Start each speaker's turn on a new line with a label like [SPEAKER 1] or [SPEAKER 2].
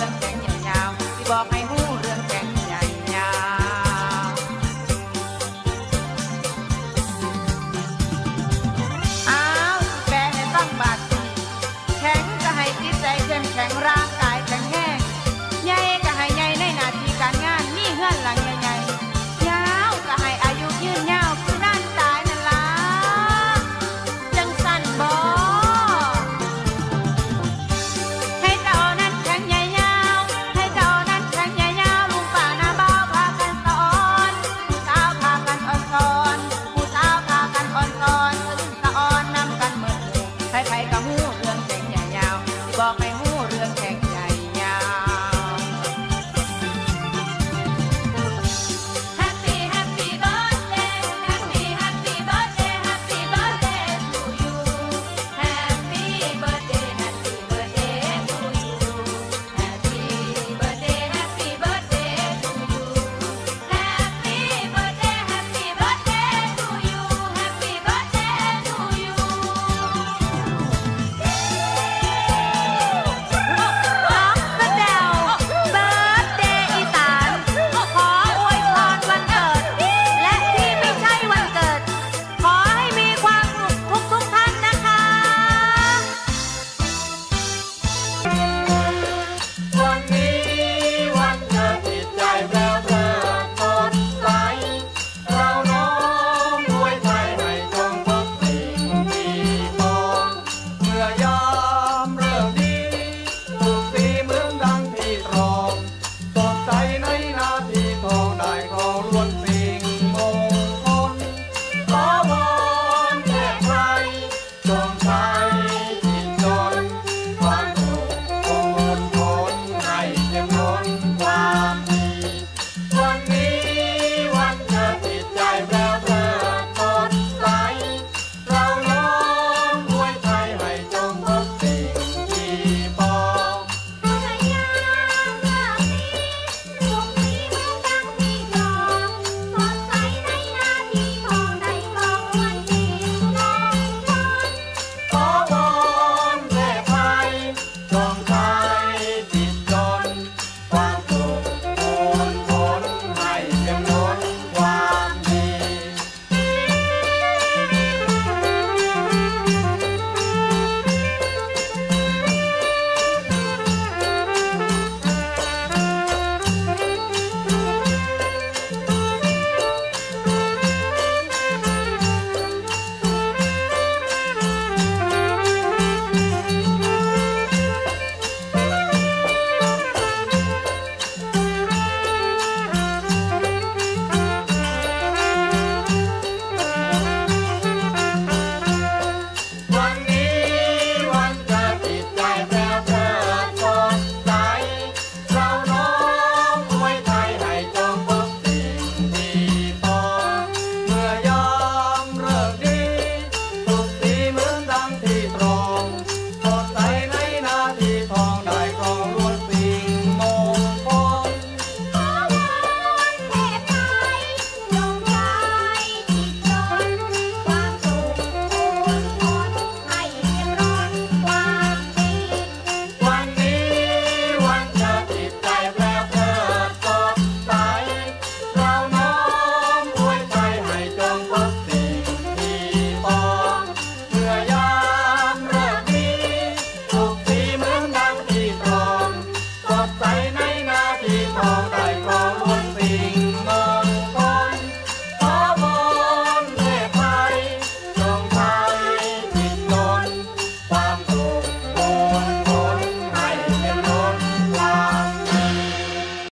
[SPEAKER 1] ก็หูเรื่องแข็งยาวๆสิบอกให้หู